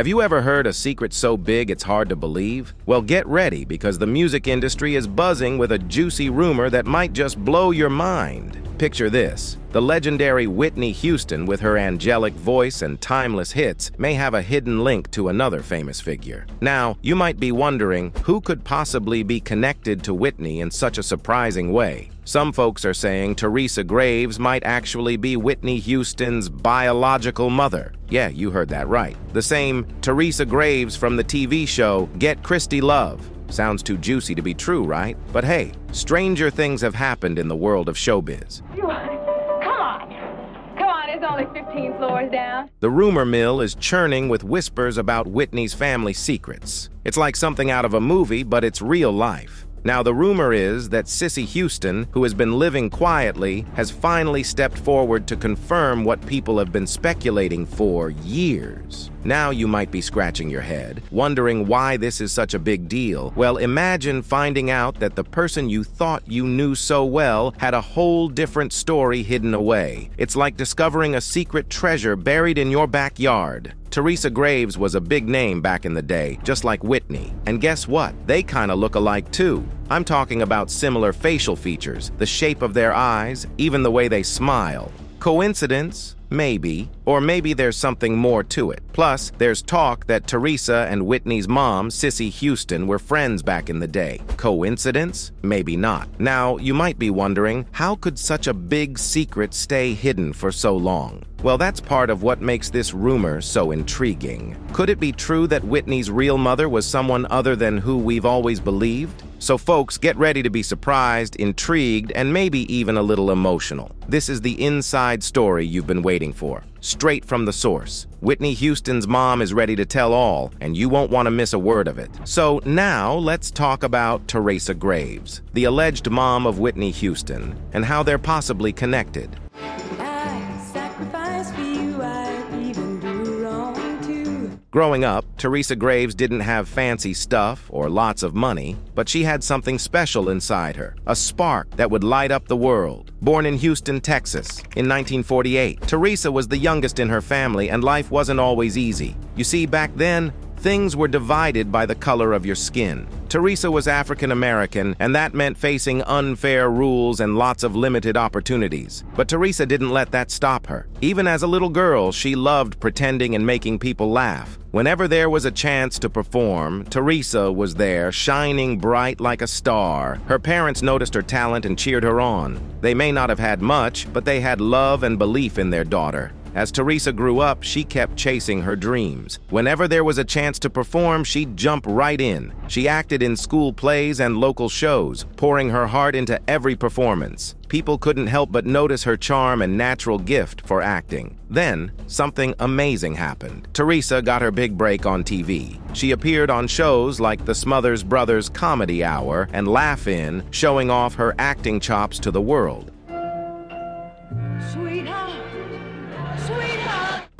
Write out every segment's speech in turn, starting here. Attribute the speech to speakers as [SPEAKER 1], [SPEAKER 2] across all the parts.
[SPEAKER 1] Have you ever heard a secret so big it's hard to believe? Well, get ready because the music industry is buzzing with a juicy rumor that might just blow your mind. Picture this. The legendary Whitney Houston, with her angelic voice and timeless hits, may have a hidden link to another famous figure. Now, you might be wondering, who could possibly be connected to Whitney in such a surprising way? Some folks are saying Teresa Graves might actually be Whitney Houston's biological mother. Yeah, you heard that right. The same Teresa Graves from the TV show Get Christy Love. Sounds too juicy to be true, right? But hey, stranger things have happened in the world of showbiz.
[SPEAKER 2] You, come on. Come on, it's only 15 floors down.
[SPEAKER 1] The rumor mill is churning with whispers about Whitney's family secrets. It's like something out of a movie, but it's real life. Now, the rumor is that Cissy Houston, who has been living quietly, has finally stepped forward to confirm what people have been speculating for years. Now you might be scratching your head, wondering why this is such a big deal. Well, imagine finding out that the person you thought you knew so well had a whole different story hidden away. It's like discovering a secret treasure buried in your backyard. Teresa Graves was a big name back in the day, just like Whitney. And guess what? They kind of look alike too. I'm talking about similar facial features, the shape of their eyes, even the way they smile. Coincidence? Maybe. Or maybe there's something more to it. Plus, there's talk that Teresa and Whitney's mom, Cissy Houston, were friends back in the day. Coincidence? Maybe not. Now, you might be wondering, how could such a big secret stay hidden for so long? Well, that's part of what makes this rumor so intriguing. Could it be true that Whitney's real mother was someone other than who we've always believed? So folks, get ready to be surprised, intrigued, and maybe even a little emotional. This is the inside story you've been waiting for, straight from the source. Whitney Houston's mom is ready to tell all, and you won't want to miss a word of it. So now let's talk about Teresa Graves, the alleged mom of Whitney Houston, and how they're possibly connected. Growing up, Teresa Graves didn't have fancy stuff or lots of money, but she had something special inside her, a spark that would light up the world. Born in Houston, Texas, in 1948, Teresa was the youngest in her family and life wasn't always easy. You see, back then, Things were divided by the color of your skin. Teresa was African American, and that meant facing unfair rules and lots of limited opportunities. But Teresa didn't let that stop her. Even as a little girl, she loved pretending and making people laugh. Whenever there was a chance to perform, Teresa was there, shining bright like a star. Her parents noticed her talent and cheered her on. They may not have had much, but they had love and belief in their daughter. As Teresa grew up, she kept chasing her dreams. Whenever there was a chance to perform, she'd jump right in. She acted in school plays and local shows, pouring her heart into every performance. People couldn't help but notice her charm and natural gift for acting. Then, something amazing happened. Teresa got her big break on TV. She appeared on shows like the Smothers Brothers Comedy Hour and Laugh In, showing off her acting chops to the world.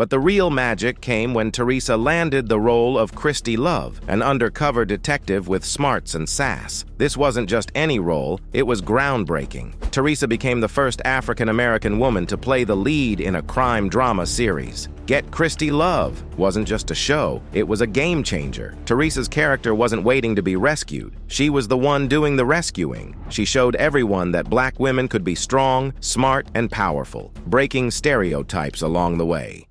[SPEAKER 1] But the real magic came when Teresa landed the role of Christy Love, an undercover detective with smarts and sass. This wasn't just any role, it was groundbreaking. Teresa became the first African American woman to play the lead in a crime drama series. Get Christy Love wasn't just a show, it was a game changer. Teresa's character wasn't waiting to be rescued. She was the one doing the rescuing. She showed everyone that black women could be strong, smart, and powerful, breaking stereotypes along the way.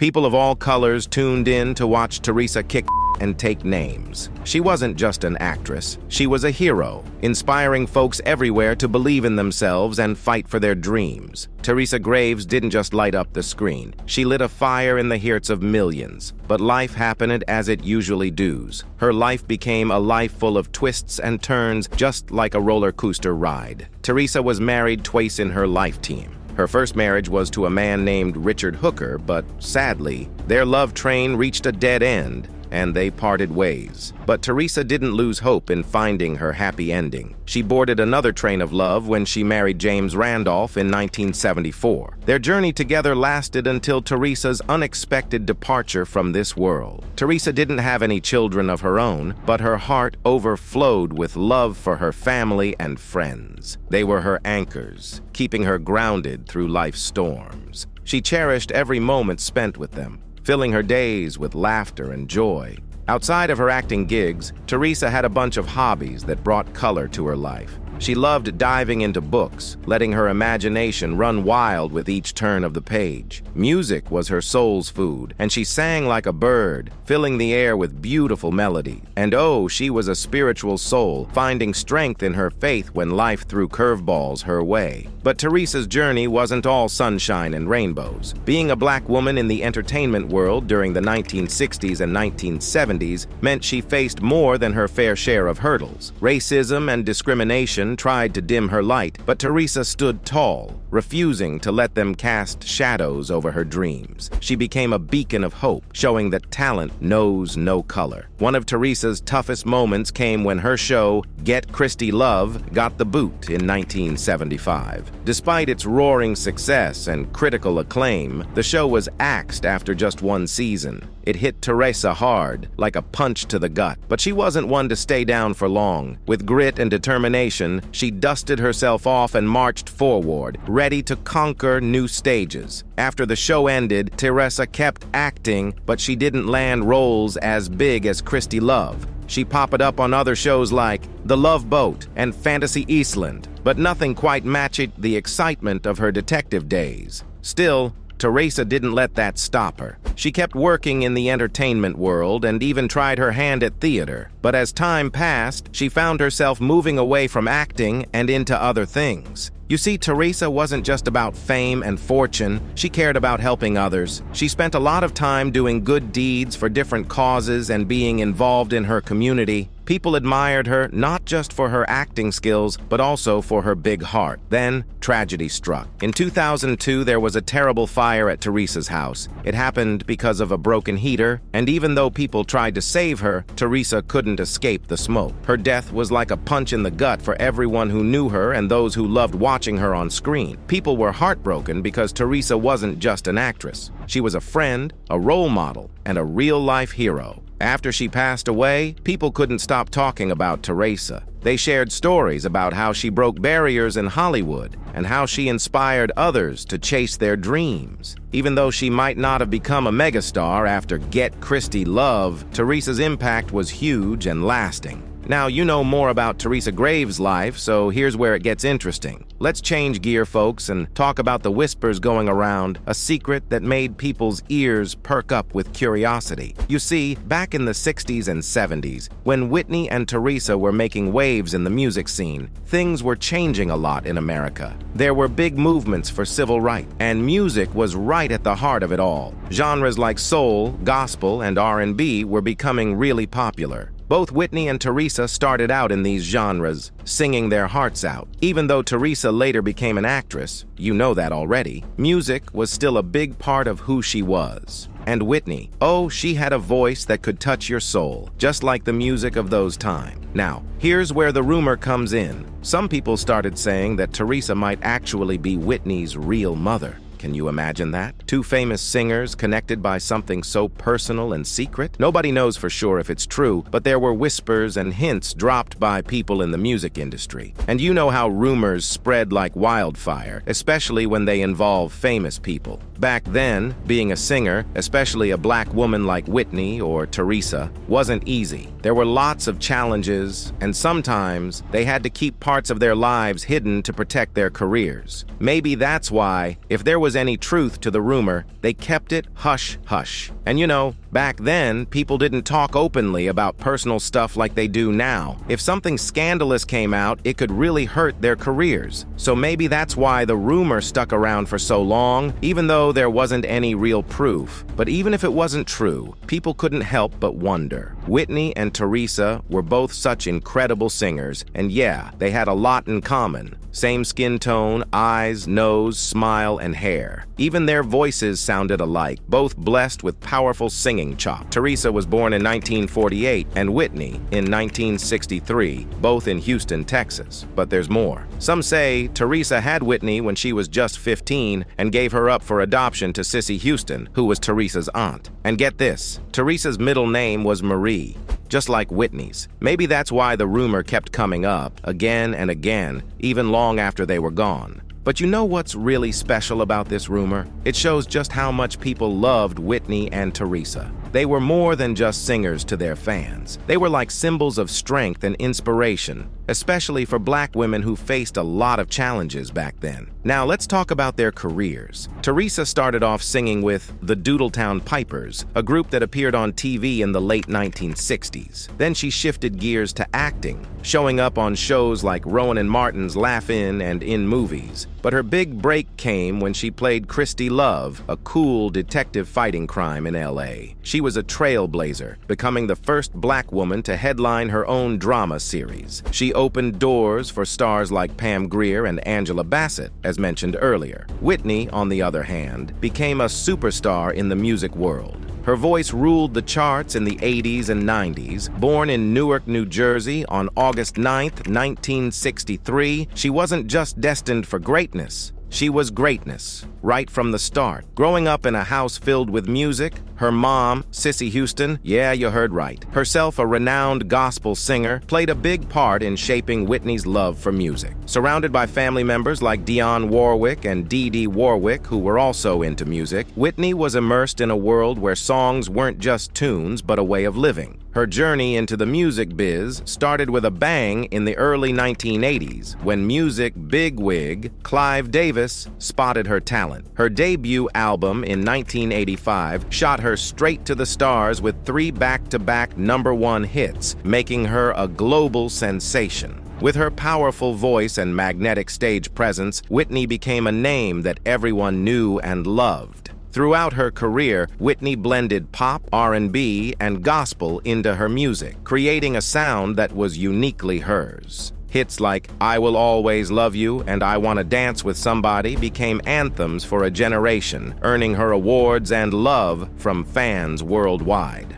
[SPEAKER 1] People of all colors tuned in to watch Teresa kick and take names. She wasn't just an actress, she was a hero, inspiring folks everywhere to believe in themselves and fight for their dreams. Teresa Graves didn't just light up the screen, she lit a fire in the hearts of millions. But life happened as it usually does. Her life became a life full of twists and turns, just like a roller coaster ride. Teresa was married twice in her life team. Her first marriage was to a man named Richard Hooker, but sadly, their love train reached a dead end. And they parted ways. But Teresa didn't lose hope in finding her happy ending. She boarded another train of love when she married James Randolph in 1974. Their journey together lasted until Teresa's unexpected departure from this world. Teresa didn't have any children of her own, but her heart overflowed with love for her family and friends. They were her anchors, keeping her grounded through life's storms. She cherished every moment spent with them, filling her days with laughter and joy. Outside of her acting gigs, Teresa had a bunch of hobbies that brought color to her life. She loved diving into books, letting her imagination run wild with each turn of the page. Music was her soul's food, and she sang like a bird, filling the air with beautiful melody. And oh, she was a spiritual soul, finding strength in her faith when life threw curveballs her way. But Teresa's journey wasn't all sunshine and rainbows. Being a black woman in the entertainment world during the 1960s and 1970s meant she faced more than her fair share of hurdles. Racism and discrimination tried to dim her light, but Teresa stood tall, refusing to let them cast shadows over her dreams. She became a beacon of hope, showing that talent knows no color. One of Teresa's toughest moments came when her show, Get Christy Love, got the boot in 1975. Despite its roaring success and critical acclaim, the show was axed after just one season. It hit Teresa hard, like a punch to the gut, but she wasn't one to stay down for long. With grit and determination, she dusted herself off and marched forward, ready to conquer new stages. After the show ended, Teresa kept acting, but she didn't land roles as big as Christy Love. She popped up on other shows like The Love Boat and Fantasy Island, but nothing quite matched the excitement of her detective days. Still, Teresa didn't let that stop her. She kept working in the entertainment world and even tried her hand at theater. But as time passed, she found herself moving away from acting and into other things. You see, Teresa wasn't just about fame and fortune, she cared about helping others. She spent a lot of time doing good deeds for different causes and being involved in her community. People admired her not just for her acting skills, but also for her big heart. Then, tragedy struck. In 2002, there was a terrible fire at Teresa's house. It happened because of a broken heater, and even though people tried to save her, Teresa couldn't escape the smoke. Her death was like a punch in the gut for everyone who knew her and those who loved watching her on screen. People were heartbroken because Teresa wasn't just an actress. She was a friend, a role model, and a real-life hero. After she passed away, people couldn't stop talking about Teresa. They shared stories about how she broke barriers in Hollywood and how she inspired others to chase their dreams. Even though she might not have become a megastar after Get Christy Love, Teresa's impact was huge and lasting. Now, you know more about Teresa Graves' life, so here's where it gets interesting. Let's change gear, folks, and talk about the whispers going around, a secret that made people's ears perk up with curiosity. You see, back in the 60s and 70s, when Whitney and Teresa were making waves in the music scene, things were changing a lot in America. There were big movements for civil rights, and music was right at the heart of it all. Genres like soul, gospel, and R&B were becoming really popular. Both Whitney and Teresa started out in these genres, singing their hearts out. Even though Teresa later became an actress, you know that already, music was still a big part of who she was. And Whitney, oh, she had a voice that could touch your soul, just like the music of those times. Now, here's where the rumor comes in. Some people started saying that Teresa might actually be Whitney's real mother. Can you imagine that? Two famous singers connected by something so personal and secret? Nobody knows for sure if it's true, but there were whispers and hints dropped by people in the music industry. And you know how rumors spread like wildfire, especially when they involve famous people. Back then, being a singer, especially a black woman like Whitney or Teresa, wasn't easy. There were lots of challenges, and sometimes they had to keep parts of their lives hidden to protect their careers. Maybe that's why, if there was any truth to the rumor, they kept it hush-hush. And you know, back then, people didn't talk openly about personal stuff like they do now. If something scandalous came out, it could really hurt their careers. So maybe that's why the rumor stuck around for so long, even though there wasn't any real proof. But even if it wasn't true, people couldn't help but wonder. Whitney and Teresa were both such incredible singers, and yeah, they had a lot in common. Same skin tone, eyes, nose, smile, and hair. Even their voices sounded alike, both blessed with powerful singing chops. Teresa was born in 1948 and Whitney in 1963, both in Houston, Texas. But there's more. Some say Teresa had Whitney when she was just 15 and gave her up for adoption to Cissy Houston, who was Teresa's aunt. And get this, Teresa's middle name was Marie just like Whitney's. Maybe that's why the rumor kept coming up again and again, even long after they were gone. But you know what's really special about this rumor? It shows just how much people loved Whitney and Teresa. They were more than just singers to their fans. They were like symbols of strength and inspiration, especially for black women who faced a lot of challenges back then. Now let's talk about their careers. Teresa started off singing with the Doodletown Pipers, a group that appeared on TV in the late 1960s. Then she shifted gears to acting, showing up on shows like Rowan and Martin's Laugh-In and in movies. But her big break came when she played Christy Love, a cool detective fighting crime in LA. She was a trailblazer, becoming the first black woman to headline her own drama series. She opened doors for stars like Pam Grier and Angela Bassett, as mentioned earlier. Whitney, on the other hand, became a superstar in the music world. Her voice ruled the charts in the 80s and 90s. Born in Newark, New Jersey on August 9, 1963, she wasn't just destined for greatness. She was greatness, right from the start. Growing up in a house filled with music, her mom, Cissy Houston, yeah, you heard right, herself a renowned gospel singer, played a big part in shaping Whitney's love for music. Surrounded by family members like Dionne Warwick and Dee Dee Warwick, who were also into music, Whitney was immersed in a world where songs weren't just tunes, but a way of living. Her journey into the music biz started with a bang in the early 1980s when music bigwig Clive Davis spotted her talent. Her debut album in 1985 shot her straight to the stars with three back-to-back number one hits, making her a global sensation. With her powerful voice and magnetic stage presence, Whitney became a name that everyone knew and loved. Throughout her career, Whitney blended pop, R&B, and gospel into her music, creating a sound that was uniquely hers. Hits like I Will Always Love You and I Wanna Dance with Somebody became anthems for a generation, earning her awards and love from fans worldwide.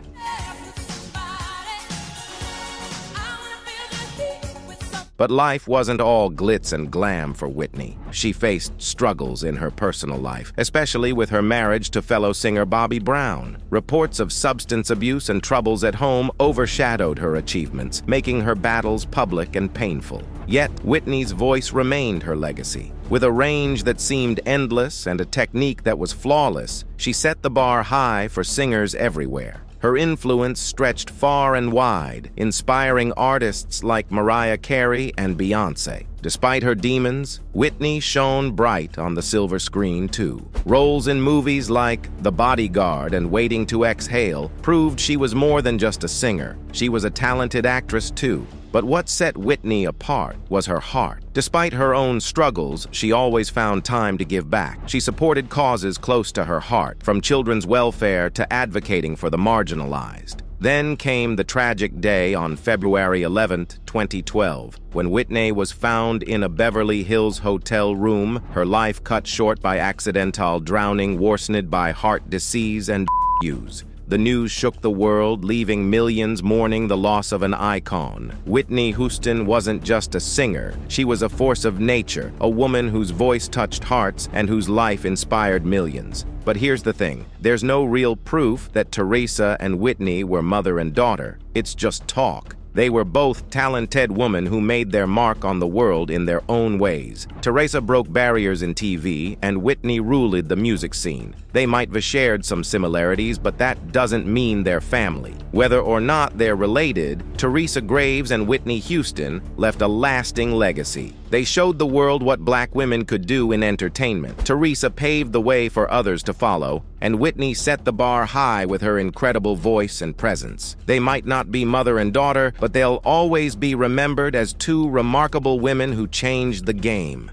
[SPEAKER 1] But life wasn't all glitz and glam for Whitney. She faced struggles in her personal life, especially with her marriage to fellow singer Bobby Brown. Reports of substance abuse and troubles at home overshadowed her achievements, making her battles public and painful. Yet, Whitney's voice remained her legacy. With a range that seemed endless and a technique that was flawless, she set the bar high for singers everywhere. Her influence stretched far and wide, inspiring artists like Mariah Carey and Beyonce. Despite her demons, Whitney shone bright on the silver screen too. Roles in movies like The Bodyguard and Waiting to Exhale proved she was more than just a singer. She was a talented actress too. But what set Whitney apart was her heart. Despite her own struggles, she always found time to give back. She supported causes close to her heart, from children's welfare to advocating for the marginalized. Then came the tragic day on February 11, 2012, when Whitney was found in a Beverly Hills hotel room, her life cut short by accidental drowning worsened by heart disease and use. The news shook the world, leaving millions mourning the loss of an icon. Whitney Houston wasn't just a singer. She was a force of nature, a woman whose voice touched hearts and whose life inspired millions. But here's the thing. There's no real proof that Teresa and Whitney were mother and daughter. It's just talk. They were both talented women who made their mark on the world in their own ways. Teresa broke barriers in TV, and Whitney ruled the music scene. They might have shared some similarities, but that doesn't mean they're family. Whether or not they're related, Teresa Graves and Whitney Houston left a lasting legacy. They showed the world what black women could do in entertainment. Teresa paved the way for others to follow, and Whitney set the bar high with her incredible voice and presence. They might not be mother and daughter, but they'll always be remembered as two remarkable women who changed the game.